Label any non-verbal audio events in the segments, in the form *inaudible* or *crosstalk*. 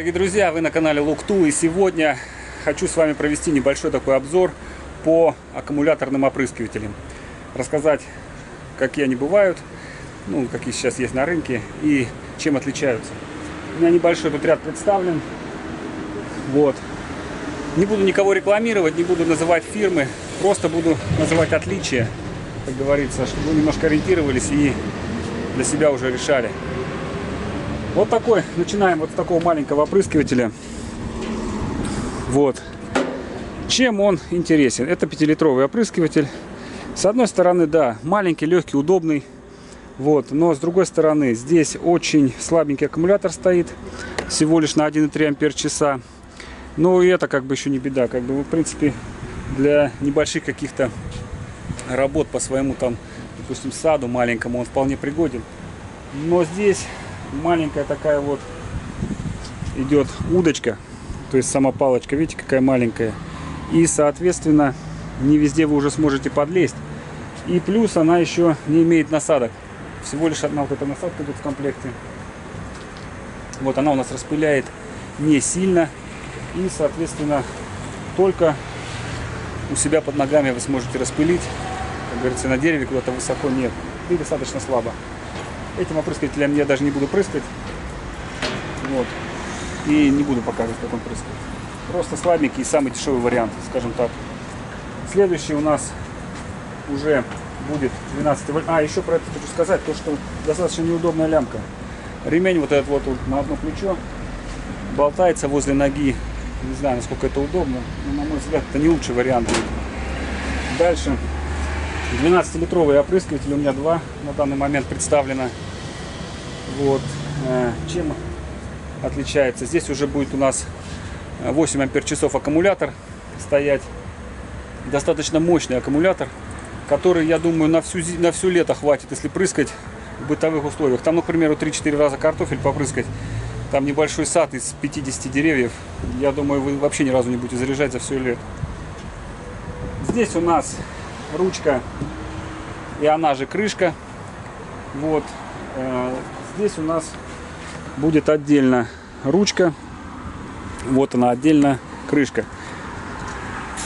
Дорогие друзья, вы на канале Лукту и сегодня хочу с вами провести небольшой такой обзор по аккумуляторным опрыскивателям. Рассказать, какие они бывают, ну, какие сейчас есть на рынке и чем отличаются. У меня небольшой тут ряд представлен. Вот. Не буду никого рекламировать, не буду называть фирмы, просто буду называть отличия, как говорится, чтобы вы немножко ориентировались и для себя уже решали. Вот такой, начинаем вот с такого маленького опрыскивателя. Вот. Чем он интересен? Это 5-литровый опрыскиватель. С одной стороны, да, маленький, легкий, удобный. Вот. Но с другой стороны, здесь очень слабенький аккумулятор стоит. Всего лишь на 1,3 ампер часа. Ну и это как бы еще не беда. Как бы, в принципе, для небольших каких-то работ по своему там, допустим, саду маленькому он вполне пригоден. Но здесь маленькая такая вот идет удочка, то есть сама палочка, видите, какая маленькая. И, соответственно, не везде вы уже сможете подлезть. И плюс она еще не имеет насадок. Всего лишь одна вот эта насадка тут в комплекте. Вот она у нас распыляет не сильно. И, соответственно, только у себя под ногами вы сможете распылить. Как говорится, на дереве куда-то высоко нет. И достаточно слабо. Этим опрыскивателем я даже не буду прыскать. Вот. И не буду показывать, как он прыскает. Просто слабенький и самый дешевый вариант, скажем так. Следующий у нас уже будет 12 вольт. А, еще про это хочу сказать, то что достаточно неудобная лямка. Ремень вот этот вот на одно плечо болтается возле ноги. Не знаю, насколько это удобно, но на мой взгляд это не лучший вариант. Дальше 12-литровый опрыскиватель, у меня два на данный момент представлено. Вот. Э, чем отличается? Здесь уже будет у нас 8 ампер часов аккумулятор стоять. Достаточно мощный аккумулятор, который, я думаю, на всю, на всю лето хватит, если прыскать в бытовых условиях. Там, ну, к примеру, 3-4 раза картофель попрыскать. Там небольшой сад из 50 деревьев. Я думаю, вы вообще ни разу не будете заряжать за все лето. Здесь у нас ручка и она же крышка. Вот. Э, здесь у нас будет отдельно ручка. Вот она отдельно крышка.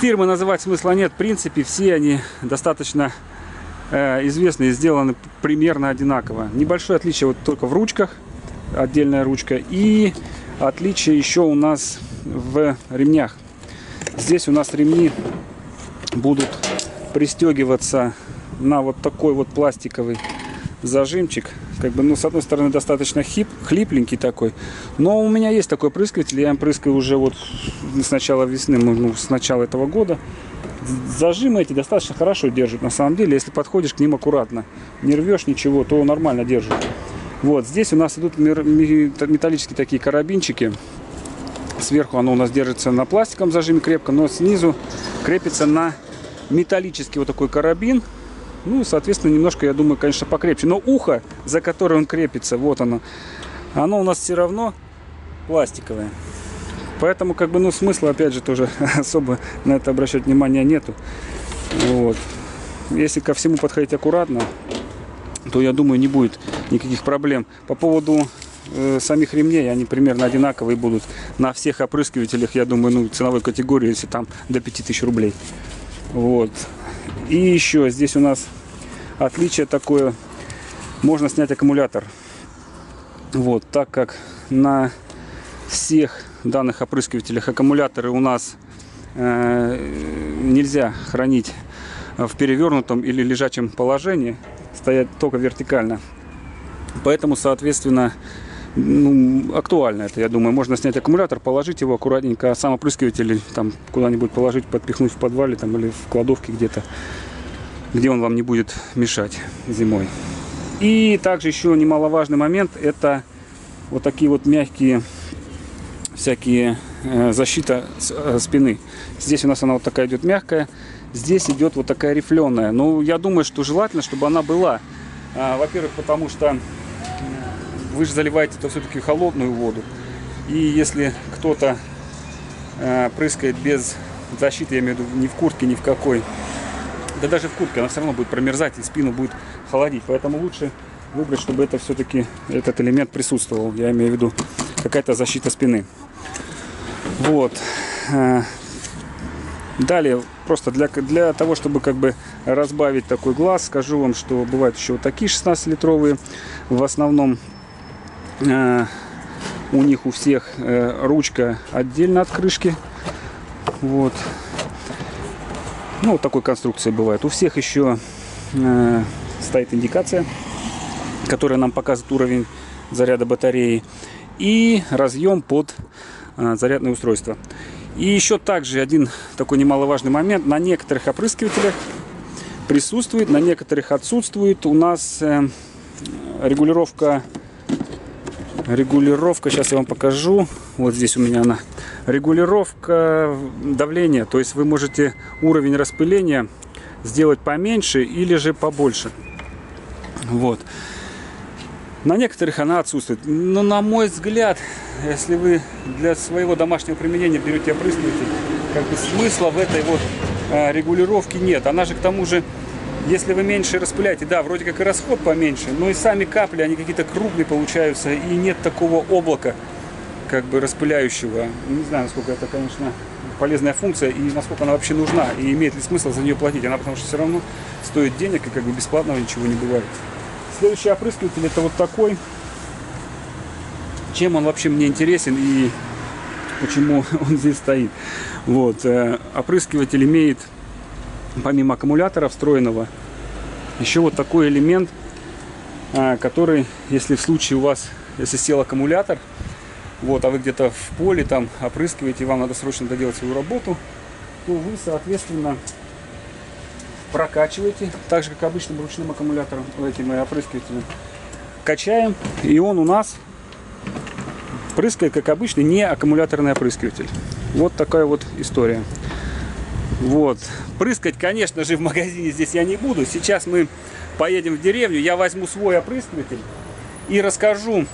Фирмы называть смысла нет. В принципе, все они достаточно э, известные, сделаны примерно одинаково. Небольшое отличие вот только в ручках. Отдельная ручка. И отличие еще у нас в ремнях. Здесь у нас ремни будут пристегиваться на вот такой вот пластиковый зажимчик. Как бы, ну, с одной стороны, достаточно хип, хлипленький такой. Но у меня есть такой прыскатель. Я им прыскаю уже вот с начала весны, ну, с начала этого года. Зажимы эти достаточно хорошо держат. На самом деле, если подходишь к ним аккуратно, не рвешь ничего, то нормально держит. Вот, здесь у нас идут металлические такие карабинчики. Сверху оно у нас держится на пластиковом зажиме крепко, но снизу крепится на металлический вот такой карабин. Ну, соответственно, немножко, я думаю, конечно, покрепче. Но ухо, за которое он крепится, вот оно, оно у нас все равно пластиковое. Поэтому, как бы, ну, смысла, опять же, тоже *laughs* особо на это обращать внимания нету. Вот. Если ко всему подходить аккуратно, то, я думаю, не будет никаких проблем. По поводу э, самих ремней, они примерно одинаковые будут на всех опрыскивателях, я думаю, ну, ценовой категории, если там до 5000 рублей. Вот. И еще здесь у нас отличие такое. Можно снять аккумулятор. Вот, так как на всех данных опрыскивателях аккумуляторы у нас э, нельзя хранить в перевернутом или лежачем положении, стоять только вертикально. Поэтому, соответственно, ну, актуально это, я думаю. Можно снять аккумулятор, положить его аккуратненько, а сам опрыскиватель там куда-нибудь положить, подпихнуть в подвале там, или в кладовке где-то, где он вам не будет мешать зимой. И также еще немаловажный момент, это вот такие вот мягкие всякие э, защита э, спины. Здесь у нас она вот такая идет мягкая, здесь идет вот такая рифленая. Ну, я думаю, что желательно, чтобы она была. А, Во-первых, потому что вы же заливаете это все-таки холодную воду. И если кто-то э, прыскает без защиты, я имею в виду ни в куртке, ни в какой, да даже в куртке, она все равно будет промерзать и спину будет холодить. Поэтому лучше выбрать, чтобы это все-таки этот элемент присутствовал. Я имею в виду какая-то защита спины. Вот. Э, Далее, просто для, для того, чтобы как бы разбавить такой глаз, скажу вам, что бывают еще вот такие 16-литровые. В основном у них у всех э, ручка отдельно от крышки. Вот. Ну, вот такой конструкции бывает. У всех еще э, стоит индикация, которая нам показывает уровень заряда батареи. И разъем под э, зарядное устройство. И еще также один такой немаловажный момент. На некоторых опрыскивателях присутствует, на некоторых отсутствует у нас э, регулировка регулировка сейчас я вам покажу. Вот здесь у меня она. Регулировка давления то есть вы можете уровень распыления сделать поменьше или же побольше. Вот. На некоторых она отсутствует. Но на мой взгляд если вы для своего домашнего применения берете опрыскиватель, как бы смысла в этой вот а, регулировке нет. Она же к тому же, если вы меньше распыляете, да, вроде как и расход поменьше, но и сами капли, они какие-то крупные получаются, и нет такого облака, как бы распыляющего. Не знаю, насколько это, конечно, полезная функция и насколько она вообще нужна, и имеет ли смысл за нее платить. Она потому что все равно стоит денег, и как бы бесплатного ничего не бывает. Следующий опрыскиватель это вот такой чем он вообще мне интересен и почему *laughs* он здесь стоит. Вот. Э, опрыскиватель имеет, помимо аккумулятора встроенного, еще вот такой элемент, э, который, если в случае у вас, если сел аккумулятор, вот, а вы где-то в поле там опрыскиваете, вам надо срочно доделать свою работу, то вы, соответственно, прокачиваете, так же, как обычным ручным аккумулятором, этим опрыскивателем. Качаем, и он у нас Прыскает, как обычный, не аккумуляторный опрыскиватель. Вот такая вот история. Вот. Прыскать, конечно же, в магазине здесь я не буду. Сейчас мы поедем в деревню, я возьму свой опрыскиватель и расскажу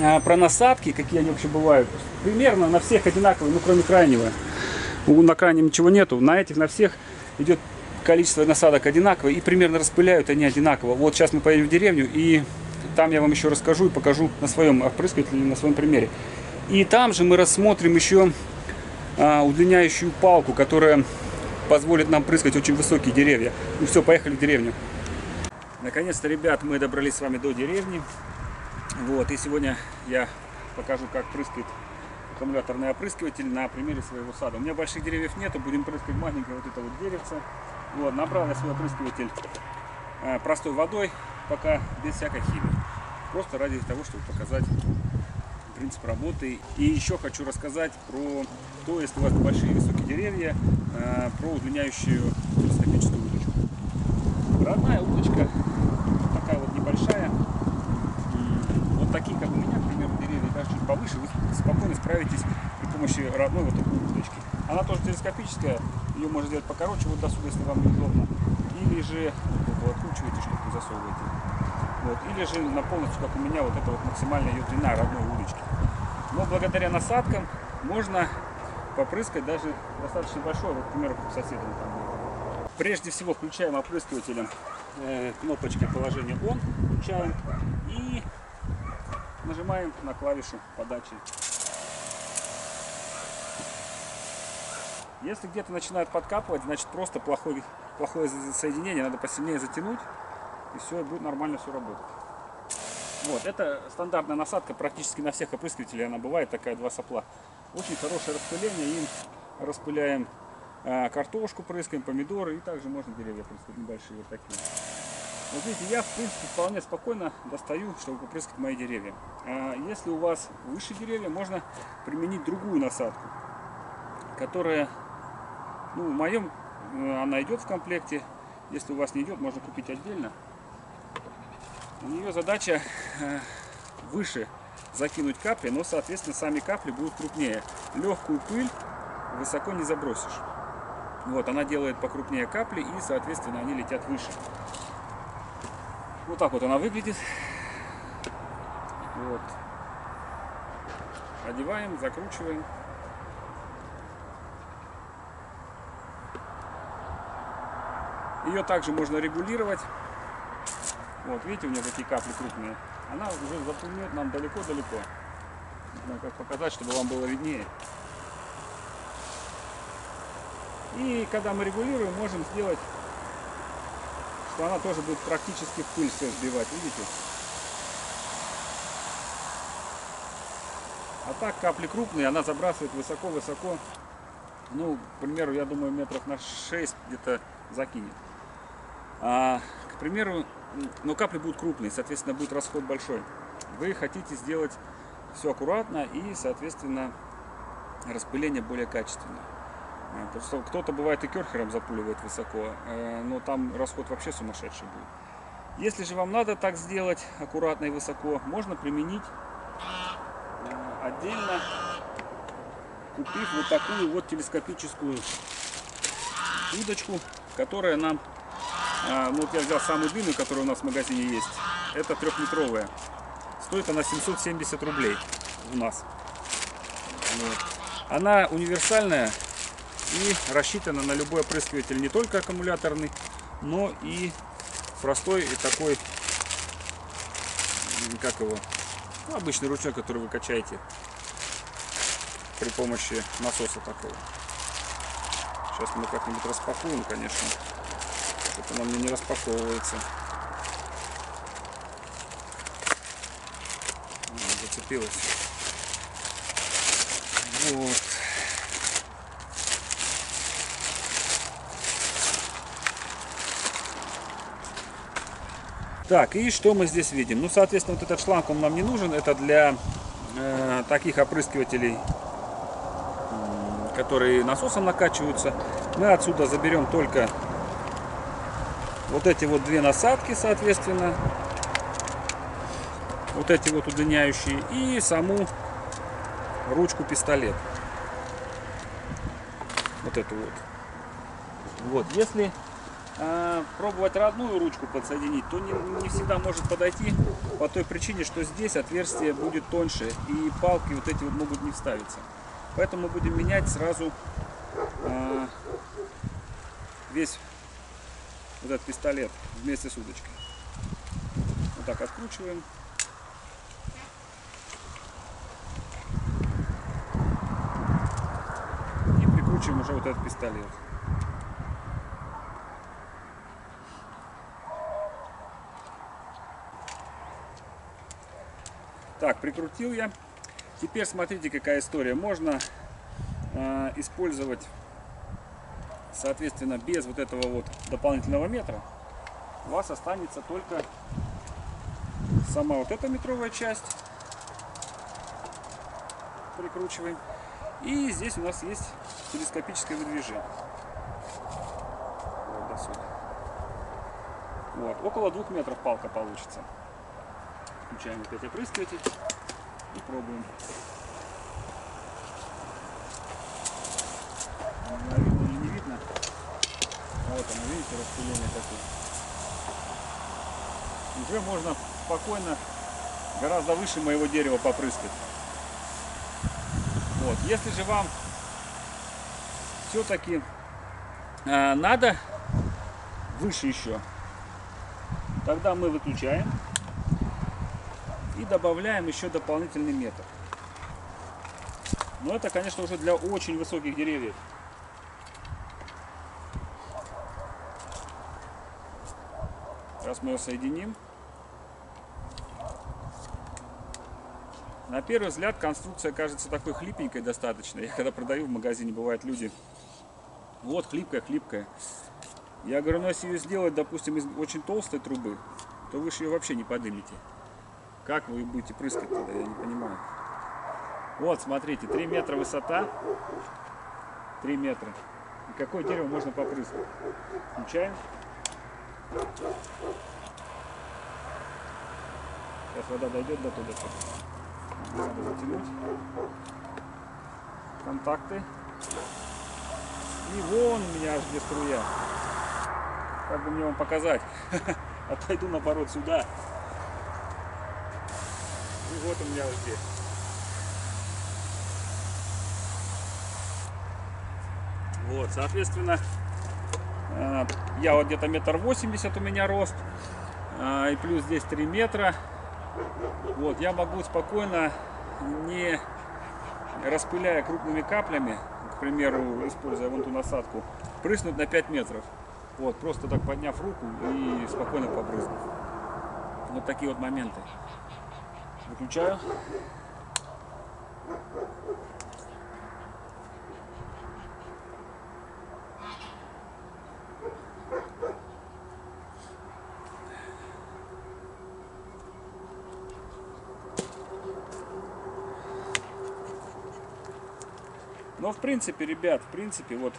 а, про насадки, какие они вообще бывают. Примерно на всех одинаковые, ну кроме крайнего. На крайнем ничего нету. На этих, на всех идет количество насадок одинаковое и примерно распыляют они одинаково. Вот сейчас мы поедем в деревню и там я вам еще расскажу и покажу на своем опрыскивателе, на своем примере. И там же мы рассмотрим еще удлиняющую палку, которая позволит нам прыскать очень высокие деревья. Ну все, поехали в деревню. Наконец-то, ребят, мы добрались с вами до деревни. Вот, и сегодня я покажу, как прыскает аккумуляторный опрыскиватель на примере своего сада. У меня больших деревьев нету, будем прыскать маленькое вот это вот деревце. Вот, набрал я свой опрыскиватель а, простой водой, пока без всякой химии. Просто ради того, чтобы показать принцип работы. И еще хочу рассказать про то, если у вас большие высокие деревья, э, про удлиняющую телескопическую удочку. Родная удочка, такая вот небольшая. Вот такие, как у меня, к примеру, деревья, даже чуть повыше, вы спокойно справитесь при помощи родной вот такой удочки. Она тоже телескопическая, ее можно сделать покороче вот до сюда, если вам неудобно. Или же вот, откручиваете, штуку засовываете. Вот. Или же на полностью, как у меня, вот это вот максимальная ее длина родной удочки. Но благодаря насадкам можно попрыскать даже достаточно большой, вот, к примеру, как соседом там. Прежде всего включаем опрыскивателем э, кнопочкой положения ON, включаем и нажимаем на клавишу подачи. Если где-то начинает подкапывать, значит просто плохой, плохое соединение, надо посильнее затянуть и все, будет нормально все работать. Вот, это стандартная насадка практически на всех опрыскивателей, она бывает такая два сопла. Очень хорошее распыление, им распыляем э, картошку, прыскаем, помидоры и также можно деревья прыскать небольшие вот такие. Вот видите, я в принципе вполне спокойно достаю, чтобы попрыскать мои деревья. А если у вас выше деревья, можно применить другую насадку, которая, ну, в моем, э, она идет в комплекте. Если у вас не идет, можно купить отдельно. У нее задача э, выше закинуть капли, но, соответственно, сами капли будут крупнее. Легкую пыль высоко не забросишь. Вот, она делает покрупнее капли и, соответственно, они летят выше. Вот так вот она выглядит. Вот. Одеваем, закручиваем. Ее также можно регулировать. Вот, видите, у меня такие капли крупные. Она уже запульнет нам далеко-далеко. Знаю, как показать, чтобы вам было виднее. И когда мы регулируем, можем сделать, что она тоже будет практически в пыль все сбивать, видите? А так капли крупные, она забрасывает высоко-высоко. Ну, к примеру, я думаю, метров на 6 где-то закинет. А, к примеру, но капли будут крупные, соответственно, будет расход большой. Вы хотите сделать все аккуратно и, соответственно, распыление более качественное. А, что кто-то бывает и керхером запуливает высоко, э, но там расход вообще сумасшедший будет. Если же вам надо так сделать аккуратно и высоко, можно применить э, отдельно, купив вот такую вот телескопическую удочку, которая нам, э, ну вот я взял самую длинную, которая у нас в магазине есть, это трехметровая. Стоит она 770 рублей у нас. Вот. Она универсальная и рассчитана на любой опрыскиватель, не только аккумуляторный, но и простой и такой, как его, ну, обычный ручной, который вы качаете при помощи насоса такого. Сейчас мы как-нибудь распакуем, конечно. Что-то она мне не распаковывается. зацепилась. Вот. Так, и что мы здесь видим? Ну, соответственно, вот этот шланг, он нам не нужен. Это для э, таких опрыскивателей, которые насосом накачиваются. Мы отсюда заберем только вот эти вот две насадки, соответственно. Вот эти вот удлиняющие. И саму ручку пистолет. Вот эту вот. Вот, если э, пробовать родную ручку подсоединить, то не, не всегда может подойти по той причине, что здесь отверстие будет тоньше и палки вот эти вот могут не вставиться. Поэтому мы будем менять сразу э, весь вот этот пистолет вместе с удочкой. Вот так откручиваем. И прикручиваем уже вот этот пистолет. Так, прикрутил я. Теперь смотрите, какая история. Можно э, использовать, соответственно, без вот этого вот дополнительного метра. У вас останется только сама вот эта метровая часть. Прикручиваем. И здесь у нас есть телескопическое выдвижение. Вот до сюда. Вот, около двух метров палка получится. Включаем эти опрыскиватель и пробуем. Видно или не видно? А вот оно, видите, распыление такое. Уже можно спокойно гораздо выше моего дерева попрыскать. Вот. Если же вам все-таки э, надо выше еще, тогда мы выключаем и добавляем еще дополнительный метр. Но это, конечно, уже для очень высоких деревьев. Сейчас мы ее соединим. На первый взгляд конструкция кажется такой хлипенькой достаточно. Я когда продаю в магазине, бывают люди, вот хлипкая, хлипкая. Я говорю, ну если ее сделать, допустим, из очень толстой трубы, то вы же ее вообще не поднимете. Как вы будете прыскать тогда, я не понимаю. Вот, смотрите, 3 метра высота, 3 метра. И какое дерево можно попрыскать? Включаем. Сейчас вода дойдет до туда. Надо затянуть контакты. И вон у меня аж где струя. Как бы мне вам показать? *laughs* Отойду наоборот сюда. И вот у меня вот здесь. Вот, соответственно, я вот где-то метр восемьдесят у меня рост, э, и плюс здесь 3 метра. Вот, я могу спокойно, не распыляя крупными каплями, к примеру, используя вон ту насадку, прыснуть на 5 метров. Вот, просто так подняв руку и спокойно побрызнув. Вот такие вот моменты. Выключаю. В принципе, ребят, в принципе, вот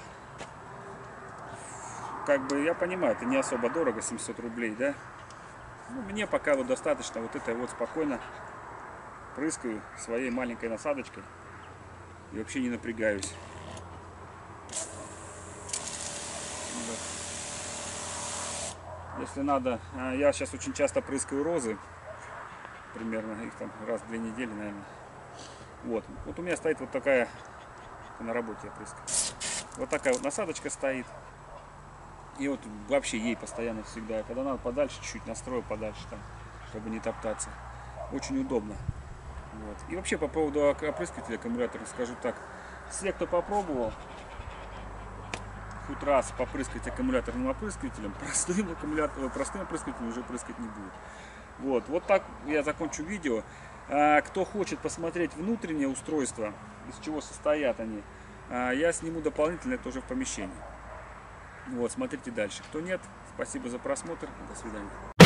как бы я понимаю, это не особо дорого, 700 рублей, да? Ну, мне пока вот достаточно вот это вот спокойно прыскаю своей маленькой насадочкой и вообще не напрягаюсь. Если надо, а, я сейчас очень часто прыскаю розы, примерно их там раз в две недели, наверное. Вот, вот у меня стоит вот такая, на работе я прыскаю. Вот такая вот насадочка стоит. И вот вообще ей постоянно всегда. Когда надо подальше, чуть-чуть настрою подальше там, чтобы не топтаться. Очень удобно. Вот. И вообще по поводу опрыскивателя аккумулятора скажу так. Все, кто попробовал хоть раз попрыскать аккумуляторным опрыскивателем, *laughs* простым аккумулятором, простым опрыскивателем уже прыскать не будет. Вот, вот так я закончу видео. А, кто хочет посмотреть внутреннее устройство, из чего состоят они, а, я сниму дополнительно это уже в помещении. Вот, смотрите дальше. Кто нет, спасибо за просмотр. До свидания.